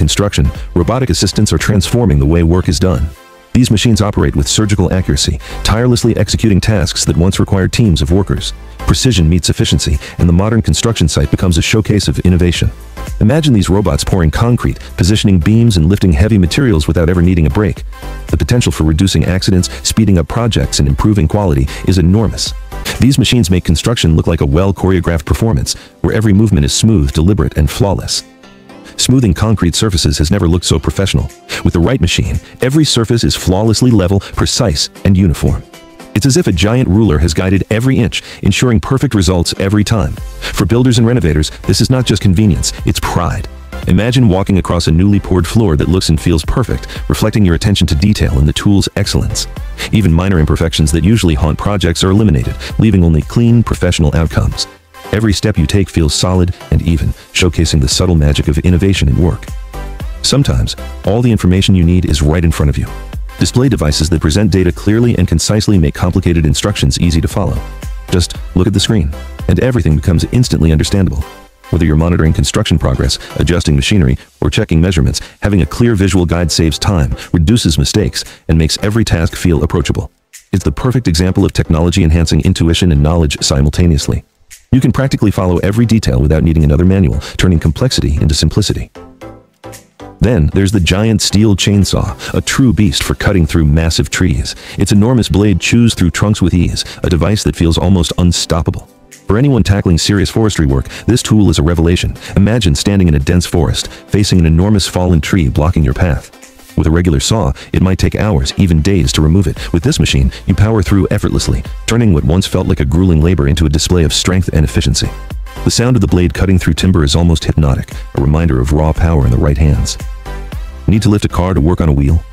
construction, robotic assistants are transforming the way work is done. These machines operate with surgical accuracy, tirelessly executing tasks that once required teams of workers. Precision meets efficiency, and the modern construction site becomes a showcase of innovation. Imagine these robots pouring concrete, positioning beams and lifting heavy materials without ever needing a break. The potential for reducing accidents, speeding up projects, and improving quality is enormous. These machines make construction look like a well-choreographed performance, where every movement is smooth, deliberate, and flawless. Smoothing concrete surfaces has never looked so professional. With the right machine, every surface is flawlessly level, precise, and uniform. It's as if a giant ruler has guided every inch, ensuring perfect results every time. For builders and renovators, this is not just convenience, it's pride. Imagine walking across a newly poured floor that looks and feels perfect, reflecting your attention to detail and the tool's excellence. Even minor imperfections that usually haunt projects are eliminated, leaving only clean, professional outcomes. Every step you take feels solid and even, showcasing the subtle magic of innovation in work. Sometimes, all the information you need is right in front of you. Display devices that present data clearly and concisely make complicated instructions easy to follow. Just look at the screen, and everything becomes instantly understandable. Whether you're monitoring construction progress, adjusting machinery, or checking measurements, having a clear visual guide saves time, reduces mistakes, and makes every task feel approachable. It's the perfect example of technology enhancing intuition and knowledge simultaneously. You can practically follow every detail without needing another manual, turning complexity into simplicity. Then, there's the giant steel chainsaw, a true beast for cutting through massive trees. Its enormous blade chews through trunks with ease, a device that feels almost unstoppable. For anyone tackling serious forestry work, this tool is a revelation. Imagine standing in a dense forest, facing an enormous fallen tree blocking your path. With a regular saw, it might take hours, even days to remove it. With this machine, you power through effortlessly, turning what once felt like a grueling labor into a display of strength and efficiency. The sound of the blade cutting through timber is almost hypnotic, a reminder of raw power in the right hands. Need to lift a car to work on a wheel?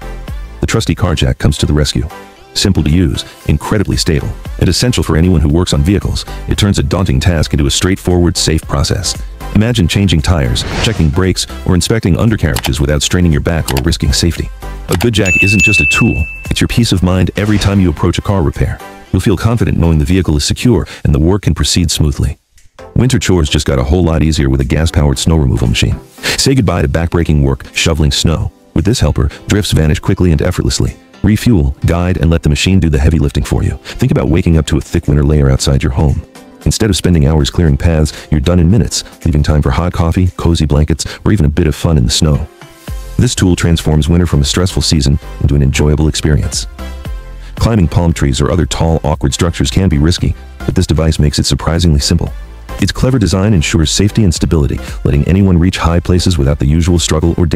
The trusty car jack comes to the rescue. Simple to use, incredibly stable, and essential for anyone who works on vehicles, it turns a daunting task into a straightforward, safe process. Imagine changing tires, checking brakes, or inspecting undercarriages without straining your back or risking safety. A good jack isn't just a tool, it's your peace of mind every time you approach a car repair. You'll feel confident knowing the vehicle is secure and the work can proceed smoothly. Winter chores just got a whole lot easier with a gas-powered snow removal machine. Say goodbye to backbreaking work shoveling snow. With this helper, drifts vanish quickly and effortlessly. Refuel, guide, and let the machine do the heavy lifting for you. Think about waking up to a thick winter layer outside your home. Instead of spending hours clearing paths, you're done in minutes, leaving time for hot coffee, cozy blankets, or even a bit of fun in the snow. This tool transforms winter from a stressful season into an enjoyable experience. Climbing palm trees or other tall, awkward structures can be risky, but this device makes it surprisingly simple. Its clever design ensures safety and stability, letting anyone reach high places without the usual struggle or danger.